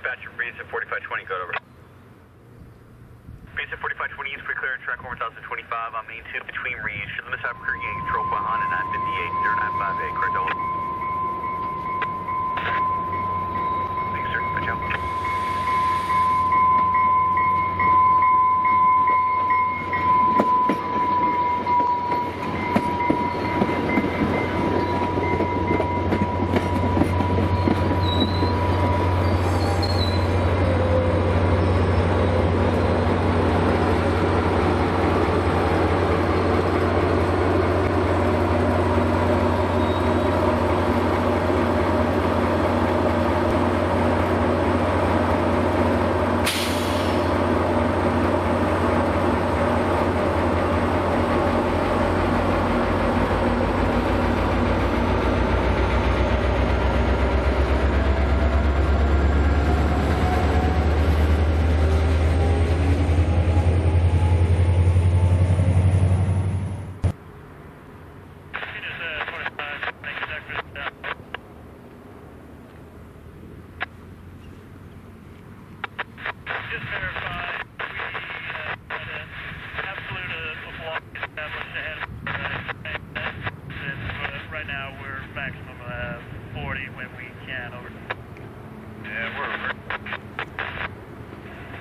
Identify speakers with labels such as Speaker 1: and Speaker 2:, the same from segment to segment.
Speaker 1: dispatcher, BNSF 4520, go over. BNSF 4520 is clear track 1025 on main 2 between Reed. Should limit Albuquerque gain control by Honda 958 0958, correct over.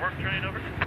Speaker 2: Work train over.